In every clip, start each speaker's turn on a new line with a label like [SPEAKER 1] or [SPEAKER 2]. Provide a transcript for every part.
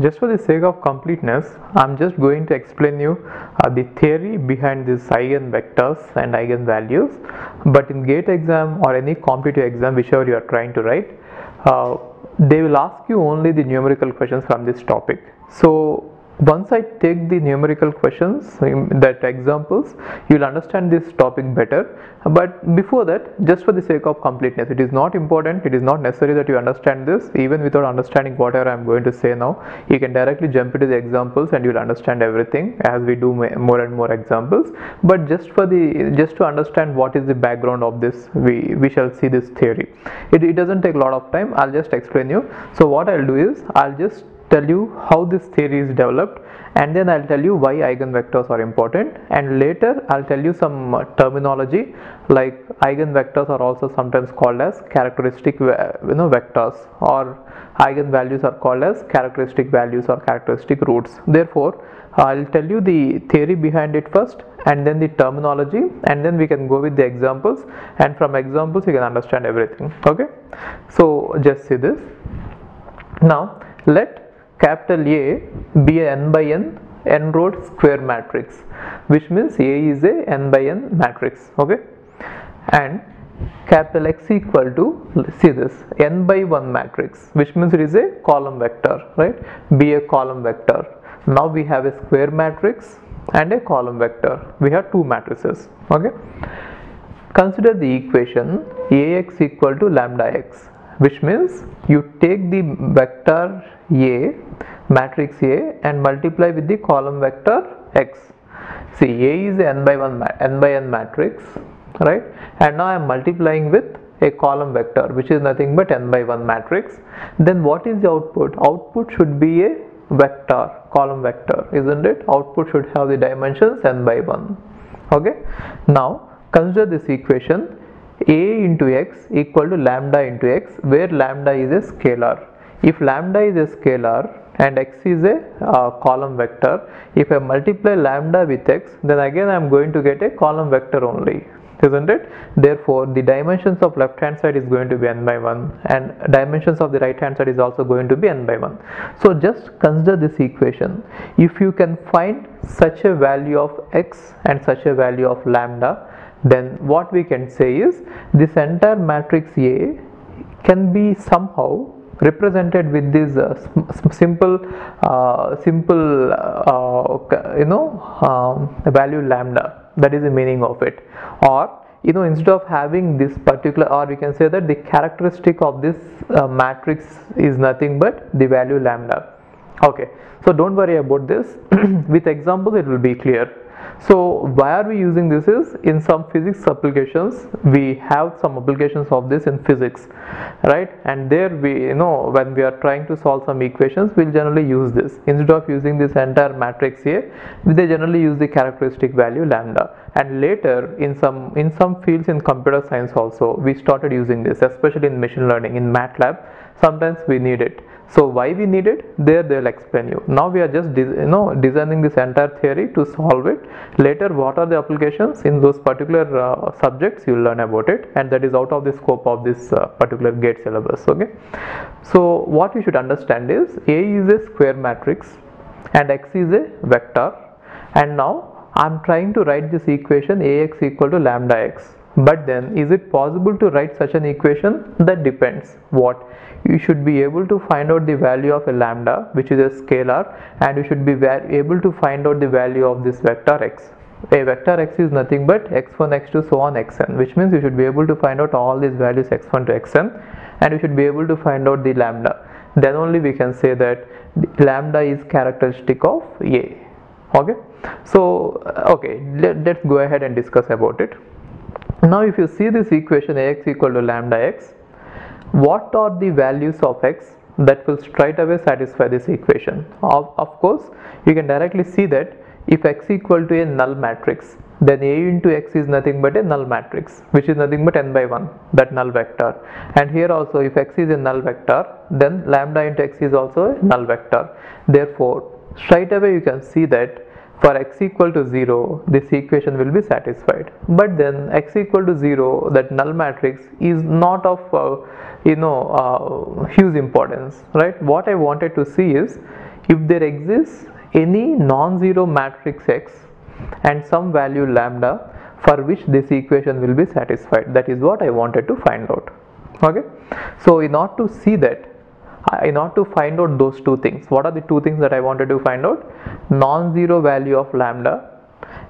[SPEAKER 1] just for the sake of completeness i'm just going to explain you uh, the theory behind these eigenvectors and eigenvalues. But in gate exam or any competitive exam whichever you are trying to write uh, they will ask you only the numerical questions from this topic. So once I take the numerical questions that examples you will understand this topic better. But before that just for the sake of completeness it is not important it is not necessary that you understand this. Even without understanding whatever I am going to say now you can directly jump into the examples and you will understand everything as we do more and more examples. But just for the just to understand what is the background of this we we shall see this theory. It, it doesn't take a lot of time. I'll just explain you. So what I'll do is I'll just tell you how this theory is developed and then I'll tell you why eigenvectors are important. And later I'll tell you some uh, terminology like eigenvectors are also sometimes called as characteristic you know vectors or eigenvalues are called as characteristic values or characteristic roots. Therefore I'll tell you the theory behind it first and then the terminology and then we can go with the examples and from examples you can understand everything. Okay? So just see this. Now let capital A be a n by n n-row square matrix which means A is a n by n matrix okay? And capital X equal to see this n by 1 matrix which means it is a column vector right? Be a column vector. Now we have a square matrix and a column vector. We have two matrices okay? Consider the equation ax equal to lambda x which means you take the vector A matrix A and multiply with the column vector X. See A is n by 1 n by n matrix right? And now I am multiplying with a column vector which is nothing but n by 1 matrix. Then what is the output? Output should be a vector column vector isn't it? Output should have the dimensions n by 1 okay? Now consider this equation a into x equal to lambda into x where lambda is a scalar. If lambda is a scalar and x is a uh, column vector if I multiply lambda with x then again I am going to get a column vector only isn't it? Therefore the dimensions of left hand side is going to be n by 1 and dimensions of the right hand side is also going to be n by 1 so just consider this equation. If you can find such a value of x and such a value of lambda then what we can say is this entire matrix A can be somehow represented with this uh, simple uh, simple uh, you know um, value lambda that is the meaning of it. Or you know instead of having this particular or we can say that the characteristic of this uh, matrix is nothing but the value lambda. Okay so don't worry about this. With examples it will be clear so why are we using this is in some physics applications we have some applications of this in physics right? And there we you know when we are trying to solve some equations we'll generally use this. Instead of using this entire matrix here they generally use the characteristic value lambda. And later in some in some fields in computer science also we started using this especially in machine learning in MATLAB sometimes we need it so why we need it? There they'll explain you. Now we are just you know designing this entire theory to solve it. Later what are the applications? In those particular uh, subjects you'll learn about it. And that is out of the scope of this uh, particular gate syllabus okay? So what you should understand is a is a square matrix and x is a vector. And now i'm trying to write this equation ax equal to lambda x. But then is it possible to write such an equation? That depends. What you should be able to find out the value of a lambda which is a scalar and you should be able to find out the value of this vector x. A vector x is nothing but x1 x2 so on xn which means you should be able to find out all these values x1 to xn and you should be able to find out the lambda. Then only we can say that lambda is characteristic of a. Okay? So uh, okay let, let's go ahead and discuss about it. Now if you see this equation ax equal to lambda x, what are the values of x that will straight away satisfy this equation? Of, of course, you can directly see that if x equal to a null matrix, then a into x is nothing but a null matrix which is nothing but n by 1 that null vector and here also if x is a null vector then lambda into x is also a null vector therefore straight away you can see that for x equal to 0 this equation will be satisfied. But then x equal to 0 that null matrix is not of uh, you know uh, huge importance right? What I wanted to see is if there exists any non-zero matrix x and some value lambda for which this equation will be satisfied. That is what I wanted to find out. Okay? So in order to see that in order to find out those two things. What are the two things that I wanted to find out? Non-zero value of lambda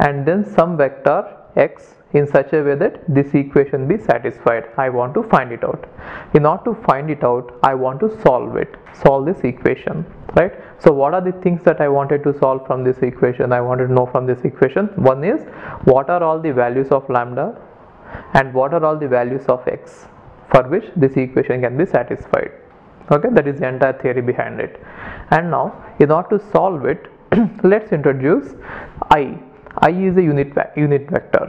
[SPEAKER 1] and then some vector x in such a way that this equation be satisfied. I want to find it out. In order to find it out I want to solve it solve this equation right? So what are the things that I wanted to solve from this equation? I wanted to know from this equation. One is what are all the values of lambda and what are all the values of x for which this equation can be satisfied okay that is the entire theory behind it. And now in order to solve it let's introduce i. I is a unit unit vector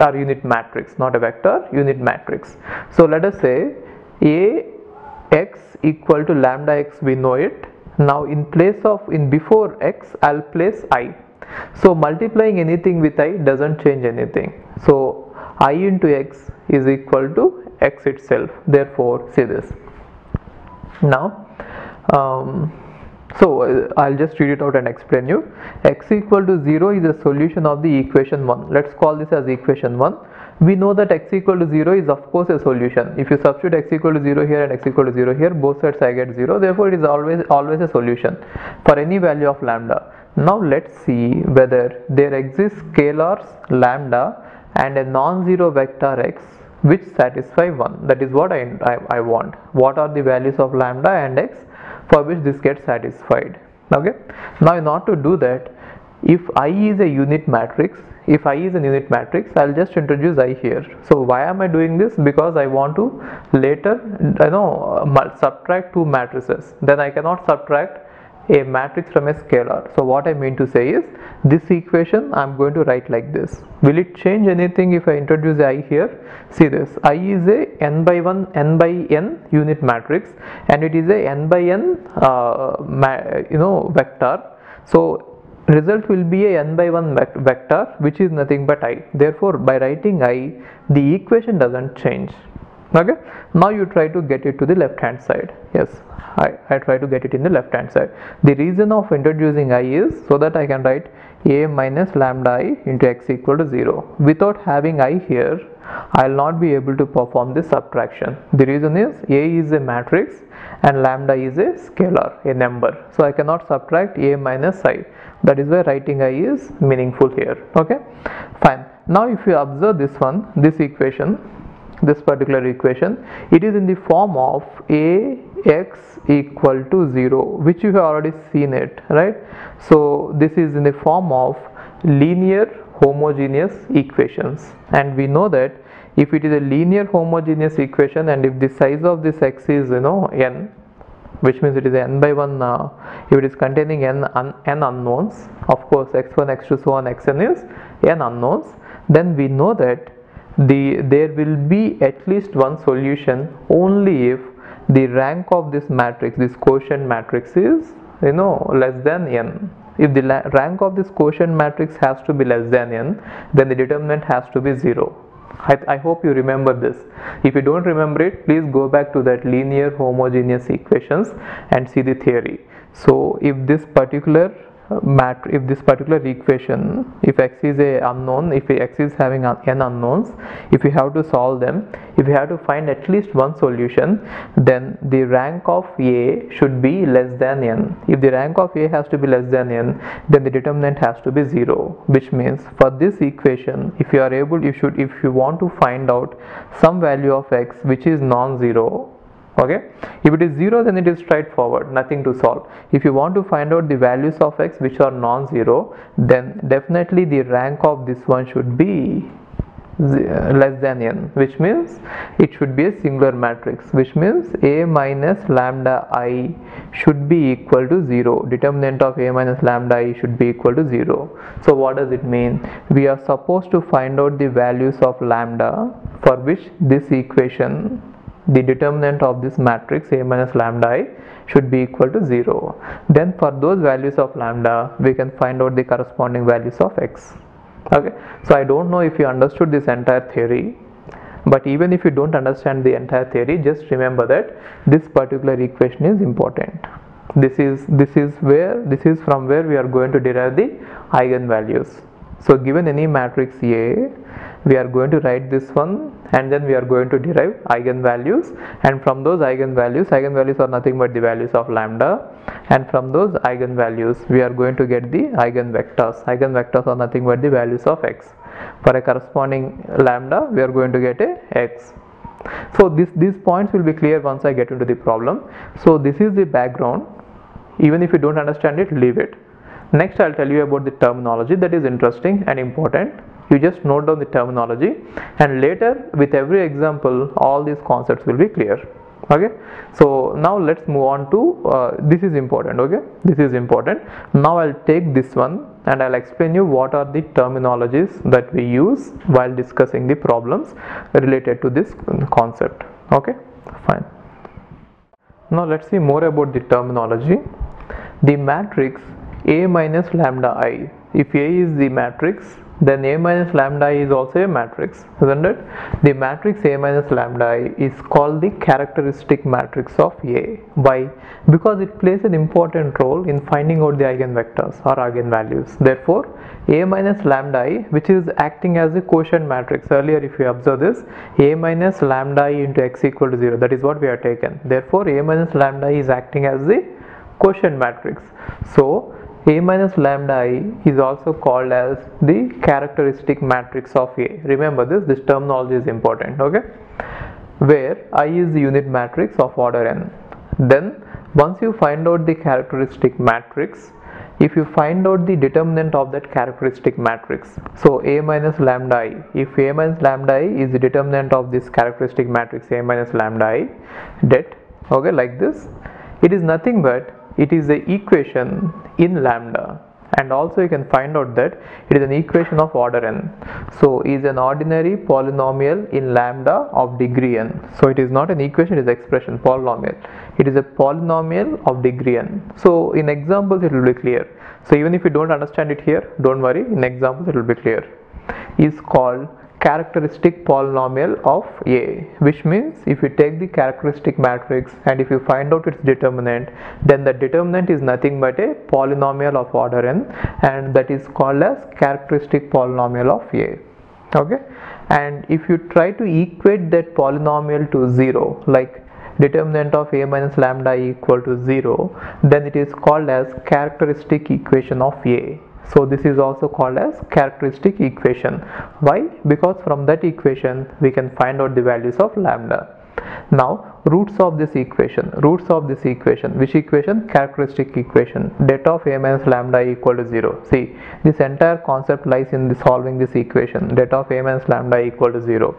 [SPEAKER 1] or unit matrix not a vector unit matrix. So let us say a x equal to lambda x we know it. Now in place of in before x i'll place i. So multiplying anything with i doesn't change anything. So i into x is equal to x itself. Therefore see this now um, so uh, I'll just read it out and explain you. x equal to 0 is a solution of the equation 1. Let's call this as equation 1. We know that x equal to 0 is of course a solution. If you substitute x equal to 0 here and x equal to 0 here, both sides I get 0. Therefore, it is always always a solution for any value of lambda. Now let's see whether there exists scalars lambda and a non-zero vector x which satisfy 1 that is what I, I, I want. What are the values of lambda and x for which this gets satisfied? Okay? Now in order to do that if i is a unit matrix if i is a unit matrix i'll just introduce i here. So why am i doing this? Because i want to later you know uh, subtract two matrices. Then i cannot subtract a matrix from a scalar. So what i mean to say is this equation i'm going to write like this. Will it change anything if i introduce i here? See this. I is a n by 1 n by n unit matrix and it is a n by n uh, you know vector. So result will be a n by 1 vector which is nothing but i. Therefore by writing i the equation doesn't change okay? Now you try to get it to the left hand side. Yes. I, I try to get it in the left hand side. The reason of introducing i is so that I can write a minus lambda i into x equal to 0 without having i here I'll not be able to perform this subtraction. The reason is a is a matrix and lambda is a scalar a number. So I cannot subtract a minus i. That is why writing i is meaningful here. Okay? Fine. Now if you observe this one this equation this particular equation. It is in the form of a x equal to 0 which you have already seen it right? So this is in the form of linear homogeneous equations. And we know that if it is a linear homogeneous equation and if the size of this x is you know n which means it is n by 1 uh, if it is containing n, un, n unknowns of course x1 x2 so on xn is n unknowns then we know that the there will be at least one solution only if the rank of this matrix this quotient matrix is you know less than n. If the rank of this quotient matrix has to be less than n then the determinant has to be 0 I, I, hope you remember this. If you don't remember it please go back to that linear homogeneous equations and see the theory. So if this particular if this particular equation if x is a unknown if x is having n unknowns if you have to solve them if you have to find at least one solution then the rank of a should be less than n. If the rank of a has to be less than n then the determinant has to be 0 which means for this equation if you are able you should if you want to find out some value of x which is non-zero okay? If it is 0 then it is straightforward nothing to solve. If you want to find out the values of x which are non-zero then definitely the rank of this one should be less than n which means it should be a singular matrix which means a minus lambda i should be equal to 0 determinant of a minus lambda i should be equal to 0 so what does it mean? We are supposed to find out the values of lambda for which this equation the determinant of this matrix A minus lambda i should be equal to 0 then for those values of lambda we can find out the corresponding values of x. Okay? So I don't know if you understood this entire theory but even if you don't understand the entire theory just remember that this particular equation is important. This is this is where this is from where we are going to derive the eigenvalues. So given any matrix A we are going to write this one and then we are going to derive eigenvalues. And from those eigenvalues eigenvalues are nothing but the values of lambda. And from those eigenvalues we are going to get the eigenvectors. Eigenvectors are nothing but the values of x. For a corresponding lambda we are going to get a x. So this these points will be clear once I get into the problem. So this is the background. Even if you don't understand it leave it. Next I'll tell you about the terminology that is interesting and important you just note down the terminology and later with every example all these concepts will be clear. Okay? So now let's move on to uh, this is important okay? This is important. Now I'll take this one and I'll explain you what are the terminologies that we use while discussing the problems related to this concept. Okay? Fine. Now let's see more about the terminology. The matrix A minus lambda i. If A is the matrix then A minus lambda i is also a matrix isn't it? The matrix A minus lambda i is called the characteristic matrix of A. Why? Because it plays an important role in finding out the eigenvectors or eigenvalues. Therefore A minus lambda i which is acting as a quotient matrix earlier if you observe this A minus lambda i into x equal to 0 that is what we have taken therefore A minus lambda is acting as the quotient matrix. So a minus lambda i is also called as the characteristic matrix of A. Remember this, this terminology is important, okay? Where I is the unit matrix of order n. Then once you find out the characteristic matrix, if you find out the determinant of that characteristic matrix, so A minus lambda i, if A minus lambda i is the determinant of this characteristic matrix A minus lambda i, that, okay, like this, it is nothing but it is the equation in lambda. And also you can find out that it is an equation of order n. So is an ordinary polynomial in lambda of degree n. So it is not an equation it is expression polynomial. It is a polynomial of degree n. So in examples it will be clear. So even if you don't understand it here don't worry in examples it will be clear. Is called characteristic polynomial of A which means if you take the characteristic matrix and if you find out its determinant then the determinant is nothing but a polynomial of order n and that is called as characteristic polynomial of A. Okay? And if you try to equate that polynomial to 0 like determinant of a minus lambda equal to 0 then it is called as characteristic equation of A so this is also called as characteristic equation. Why? Because from that equation we can find out the values of lambda. Now roots of this equation roots of this equation which equation? Characteristic equation. Det of a minus lambda equal to 0 see this entire concept lies in solving this equation. Det of a minus lambda equal to 0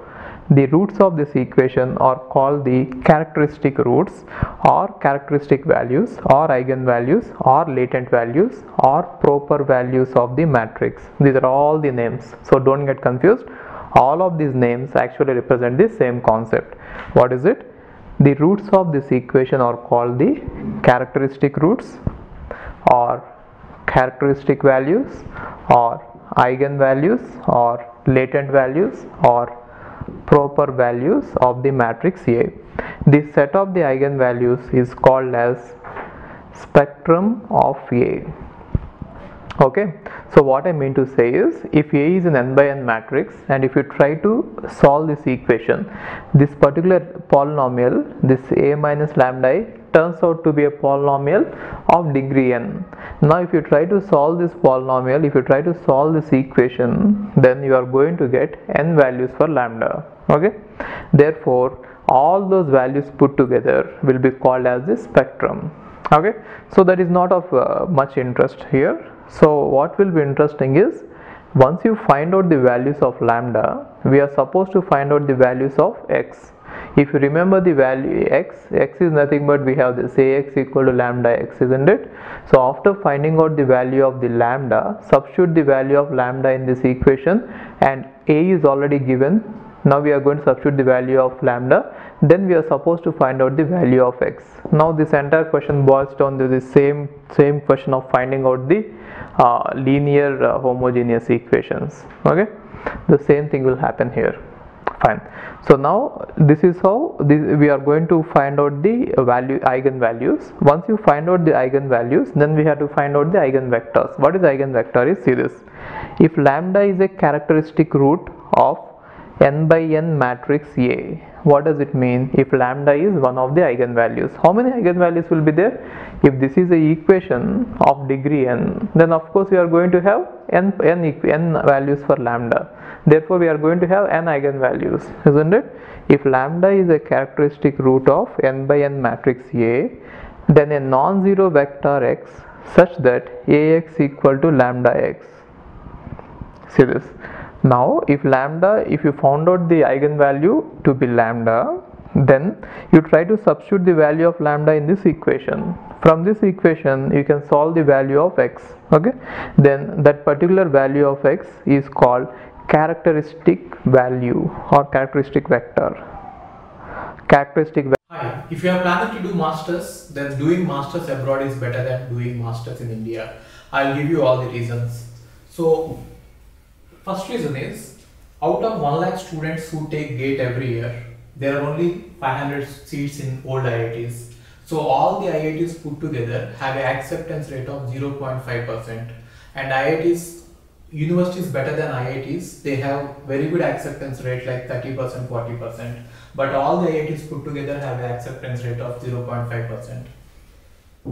[SPEAKER 1] the roots of this equation are called the characteristic roots or characteristic values or eigenvalues or latent values or proper values of the matrix. These are all the names. So don't get confused. All of these names actually represent the same concept. What is it? The roots of this equation are called the characteristic roots or characteristic values or eigenvalues or latent values or proper values of the matrix A. The set of the eigenvalues is called as spectrum of A. Okay, so what I mean to say is if A is an n by n matrix and if you try to solve this equation, this particular polynomial, this A minus lambda i turns out to be a polynomial of degree n. Now if you try to solve this polynomial, if you try to solve this equation, then you are going to get n values for lambda. Okay. Therefore, all those values put together will be called as the spectrum. Okay. So that is not of uh, much interest here. So what will be interesting is once you find out the values of lambda, we are supposed to find out the values of x if you remember the value x x is nothing but we have this ax equal to lambda x isn't it? So after finding out the value of the lambda substitute the value of lambda in this equation and a is already given. Now we are going to substitute the value of lambda. Then we are supposed to find out the value of x. Now this entire question boils down to the same same question of finding out the uh, linear uh, homogeneous equations. Okay? The same thing will happen here fine. So now this is how this, we are going to find out the value eigenvalues. Once you find out the eigenvalues then we have to find out the eigenvectors. What is eigenvector is see this if lambda is a characteristic root of n by n matrix A what does it mean if lambda is one of the eigenvalues? How many eigenvalues will be there? If this is a equation of degree n then of course we are going to have n, n, n values for lambda. Therefore we are going to have n eigenvalues isn't it? If lambda is a characteristic root of n by n matrix A then a non-zero vector x such that ax equal to lambda x. See this now if lambda if you found out the eigenvalue to be lambda then you try to substitute the value of lambda in this equation from this equation you can solve the value of x okay then that particular value of x is called characteristic value or characteristic vector characteristic
[SPEAKER 2] Hi, if you are planning to do masters, then doing masters abroad is better than doing masters in India. I'll give you all the reasons. So, first reason is out of 1 lakh students who take GATE every year, there are only 500 seats in old IITs. So, all the IITs put together have an acceptance rate of 0.5%, and IITs universities better than IITs, they have very good acceptance rate like 30%, 40%. But all the IITs put together have an acceptance rate of 0.5%.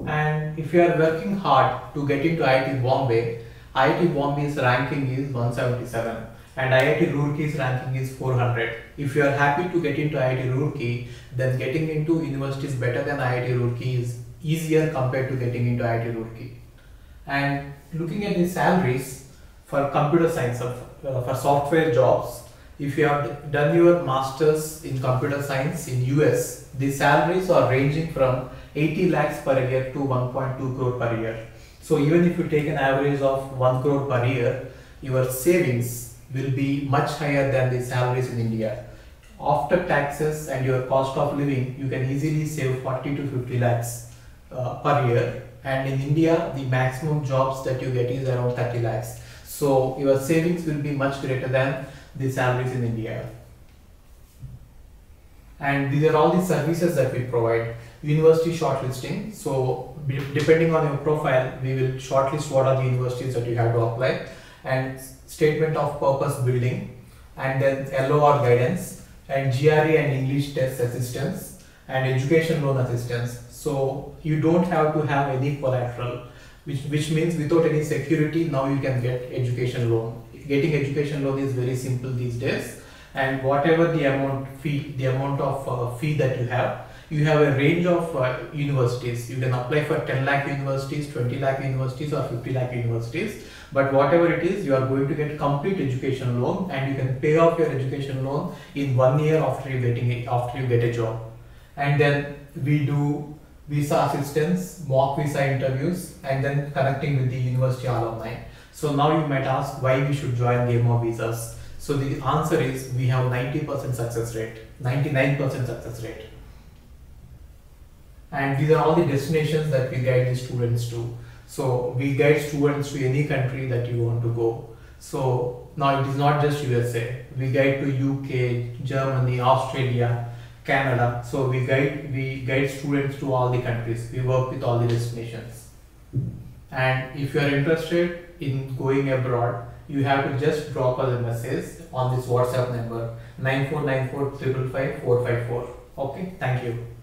[SPEAKER 2] And if you are working hard to get into IIT Bombay, IIT Bombay's ranking is 177 and IIT Roorkee's ranking is 400. If you are happy to get into IIT Roorkee, then getting into universities better than IIT Roorkee is easier compared to getting into IIT Roorkee. And looking at the salaries, for computer science of uh, for software jobs if you have done your masters in computer science in US the salaries are ranging from 80 lakhs per year to 1.2 crore per year so even if you take an average of 1 crore per year your savings will be much higher than the salaries in India after taxes and your cost of living you can easily save 40 to 50 lakhs uh, per year and in India the maximum jobs that you get is around 30 lakhs so your savings will be much greater than the salaries in India. And these are all the services that we provide. University shortlisting. So depending on your profile, we will shortlist what are the universities that you have to apply and statement of purpose building and then LOR guidance and GRE and English test assistance and education loan assistance. So you don't have to have any collateral which, which means without any security now you can get education loan getting education loan is very simple these days and whatever the amount fee the amount of uh, fee that you have you have a range of uh, universities you can apply for 10 lakh universities 20 lakh universities or 50 lakh universities but whatever it is you are going to get complete education loan and you can pay off your education loan in one year after you getting it after you get a job and then we do visa assistance, mock visa interviews, and then connecting with the university alumni. So now you might ask why we should join Game of Visas. So the answer is we have 90% success rate, 99% success rate. And these are all the destinations that we guide the students to. So we guide students to any country that you want to go. So now it is not just USA. We guide to UK, Germany, Australia, Canada. So we guide we guide students to all the countries. We work with all the destinations. And if you are interested in going abroad, you have to just drop us a message on this WhatsApp number 9494 Okay, thank you.